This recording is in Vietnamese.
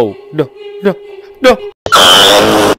Oh no, no, no!